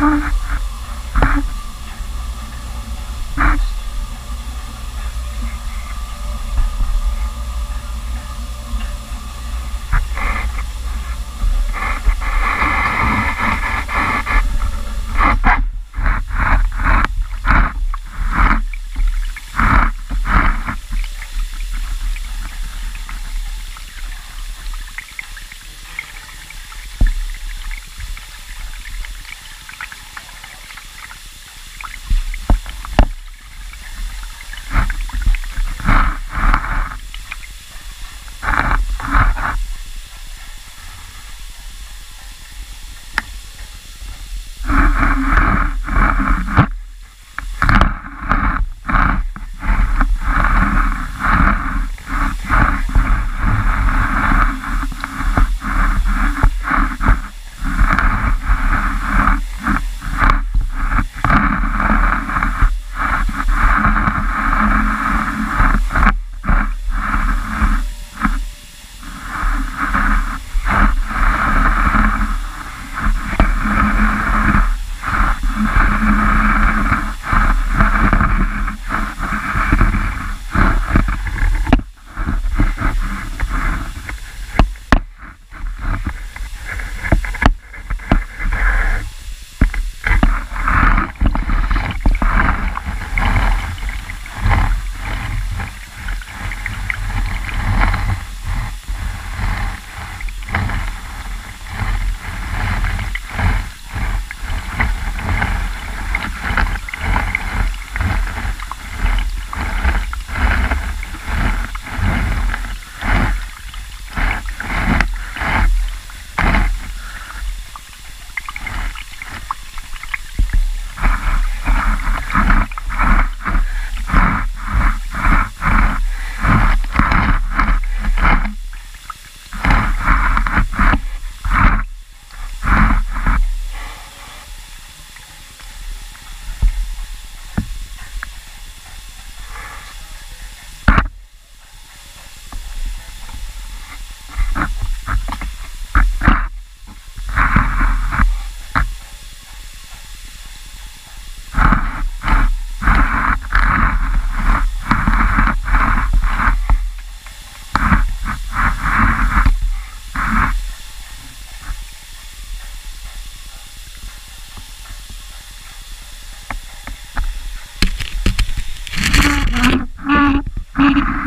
啊。Bye.